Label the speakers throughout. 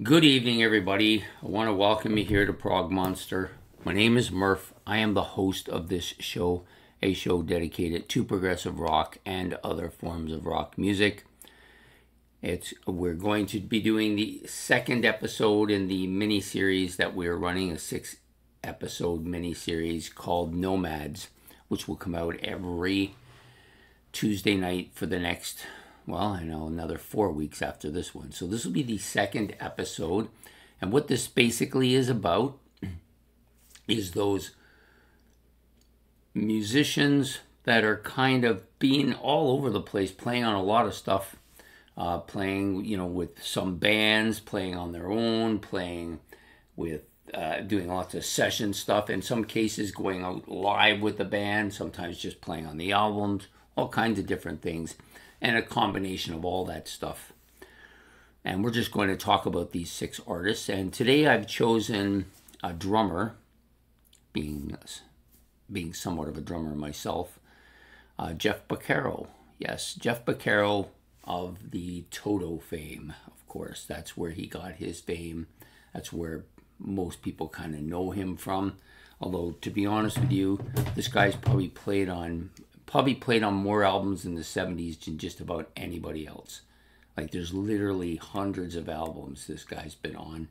Speaker 1: Good evening, everybody. I want to welcome you here to Prog Monster. My name is Murph. I am the host of this show, a show dedicated to progressive rock and other forms of rock music. It's we're going to be doing the second episode in the mini series that we're running, a six episode mini series called Nomads, which will come out every Tuesday night for the next well, I know another four weeks after this one. So this will be the second episode. And what this basically is about is those musicians that are kind of being all over the place, playing on a lot of stuff, uh, playing, you know, with some bands, playing on their own, playing with uh, doing lots of session stuff. In some cases, going out live with the band, sometimes just playing on the albums, all kinds of different things and a combination of all that stuff. And we're just going to talk about these six artists. And today I've chosen a drummer, being being somewhat of a drummer myself, uh, Jeff Porcaro. Yes, Jeff Porcaro of the Toto fame, of course. That's where he got his fame. That's where most people kind of know him from. Although, to be honest with you, this guy's probably played on probably played on more albums in the 70s than just about anybody else. Like there's literally hundreds of albums this guy's been on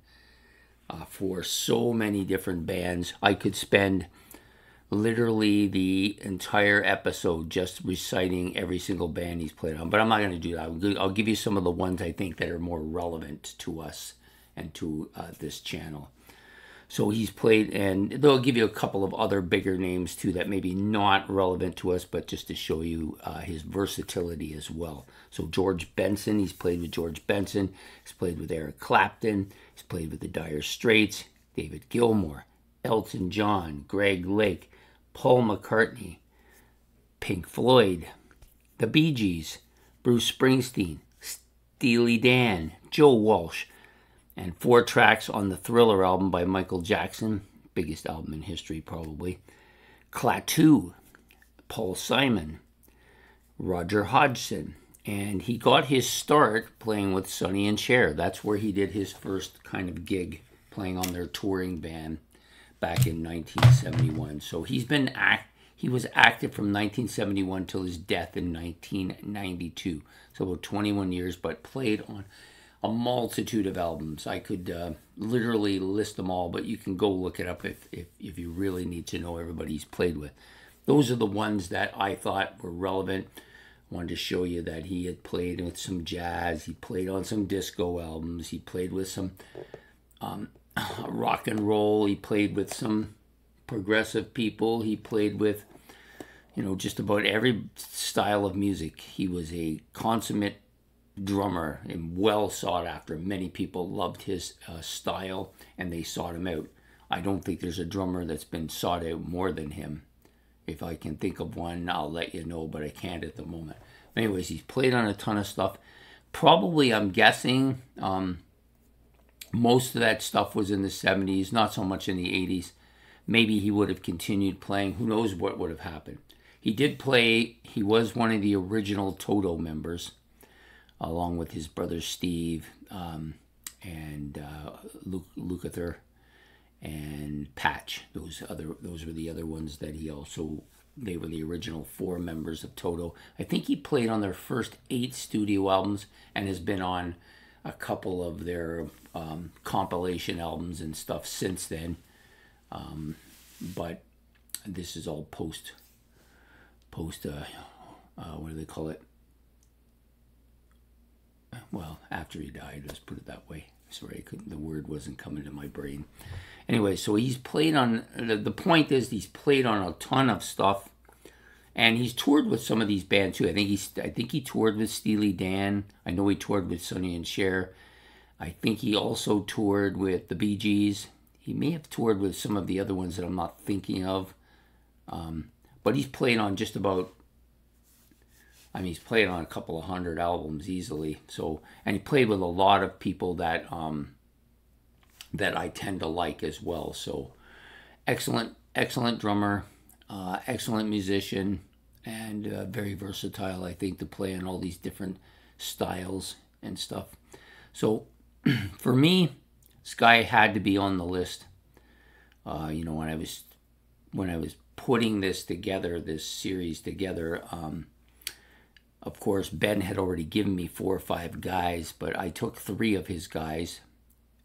Speaker 1: uh, for so many different bands. I could spend literally the entire episode just reciting every single band he's played on, but I'm not going to do that. I'll give you some of the ones I think that are more relevant to us and to uh, this channel. So he's played, and they'll give you a couple of other bigger names too that maybe not relevant to us, but just to show you uh, his versatility as well. So George Benson, he's played with George Benson, he's played with Eric Clapton, he's played with the Dire Straits, David Gilmour, Elton John, Greg Lake, Paul McCartney, Pink Floyd, the Bee Gees, Bruce Springsteen, Steely Dan, Joe Walsh, and four tracks on the Thriller album by Michael Jackson, biggest album in history probably. Klaatu, Paul Simon, Roger Hodgson, and he got his start playing with Sonny and Cher. That's where he did his first kind of gig playing on their touring band back in 1971. So he's been act he was active from 1971 till his death in 1992. So about 21 years, but played on a multitude of albums. I could uh, literally list them all, but you can go look it up if, if, if you really need to know everybody he's played with. Those are the ones that I thought were relevant. I wanted to show you that he had played with some jazz, he played on some disco albums, he played with some um, rock and roll, he played with some progressive people, he played with you know just about every style of music. He was a consummate drummer and well sought after. Many people loved his uh, style and they sought him out. I don't think there's a drummer that's been sought out more than him. If I can think of one, I'll let you know, but I can't at the moment. Anyways, he's played on a ton of stuff. Probably, I'm guessing, um, most of that stuff was in the 70s, not so much in the 80s. Maybe he would have continued playing. Who knows what would have happened? He did play, he was one of the original Toto members along with his brother Steve um, and uh, Luke Lukather and Patch. Those other those were the other ones that he also they were the original four members of Toto. I think he played on their first eight studio albums and has been on a couple of their um, compilation albums and stuff since then. Um, but this is all post post uh, uh, what do they call it well, after he died, let's put it that way. Sorry, the word wasn't coming to my brain. Anyway, so he's played on, the, the point is he's played on a ton of stuff. And he's toured with some of these bands too. I think he's, I think he toured with Steely Dan. I know he toured with Sonny and Cher. I think he also toured with the Bee Gees. He may have toured with some of the other ones that I'm not thinking of. Um, but he's played on just about I mean, he's played on a couple of hundred albums easily. So, and he played with a lot of people that um, that I tend to like as well. So, excellent, excellent drummer, uh, excellent musician, and uh, very versatile. I think to play in all these different styles and stuff. So, for me, Sky had to be on the list. Uh, you know, when I was when I was putting this together, this series together, um, of course, Ben had already given me four or five guys, but I took three of his guys,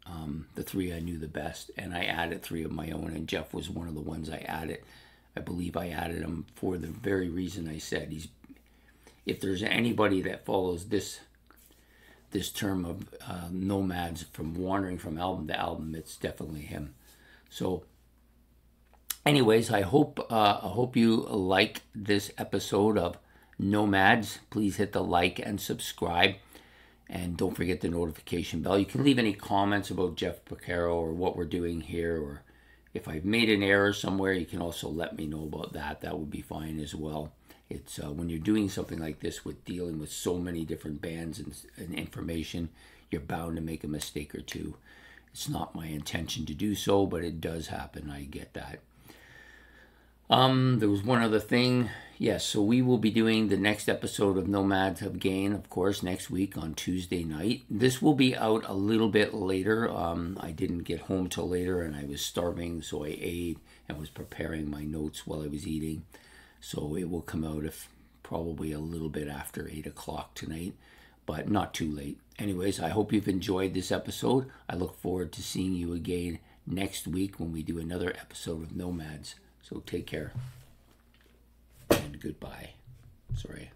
Speaker 1: um, the three I knew the best, and I added three of my own. And Jeff was one of the ones I added. I believe I added him for the very reason I said he's. If there's anybody that follows this this term of uh, nomads from wandering from album to album, it's definitely him. So, anyways, I hope uh, I hope you like this episode of Nomads. Please hit the like and subscribe. And don't forget the notification bell. You can leave any comments about Jeff Porcaro or what we're doing here, or if I've made an error somewhere, you can also let me know about that. That would be fine as well. It's uh, when you're doing something like this with dealing with so many different bands and, and information, you're bound to make a mistake or two. It's not my intention to do so, but it does happen. I get that. Um, there was one other thing. Yes, so we will be doing the next episode of Nomads of Gain, of course, next week on Tuesday night. This will be out a little bit later. Um, I didn't get home till later and I was starving, so I ate and was preparing my notes while I was eating. So it will come out if probably a little bit after 8 o'clock tonight, but not too late. Anyways, I hope you've enjoyed this episode. I look forward to seeing you again next week when we do another episode of Nomads. So take care and goodbye. Sorry.